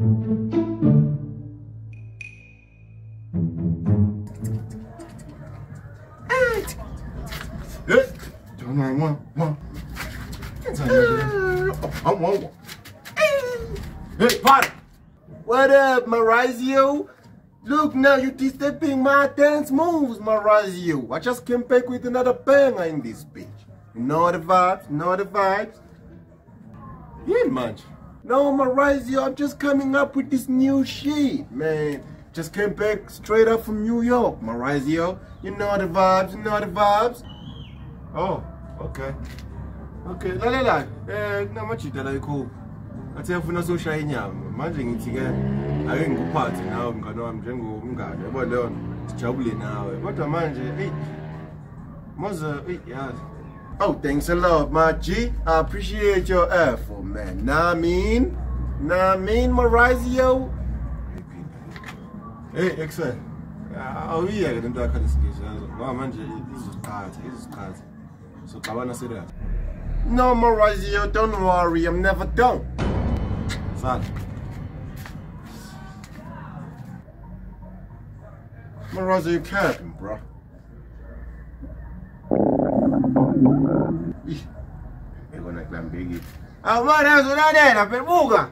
On one, one. Hey. What up, Maurizio? Look now, you're disturbing my dance moves, Maurizio. I just came back with another banger in this bitch. You know the vibes, know the vibes. Yeah, man. No, Maurizio, I'm just coming up with this new shit, man. Just came back straight up from New York, Maurizio. You know the vibes, you know the vibes. Oh, okay. Okay, la la la. Eh, namajida la cool. Athi yafuna soshaya inyama. Manje ngithi ke ake ngikuphathe nawe mngane wami njengomngane. Yabo leyo sijabule nawe. Kodwa manje, hey. Maze, hey, yazi. Oh, thanks a lot, my G. I appreciate your effort, man. Nah, I mean, nah, I mean, Maurizio. Hey, excellent. Awuyeke lento yakho lesilizwe yazo. Ngoba manje izoqhatha, izoqhatha. So xabana serious. No, Maurizio, don't worry, I'm never done. Son. Maurizio, you Niko na klambigi. Au ah, bwana, unadai na pebuka.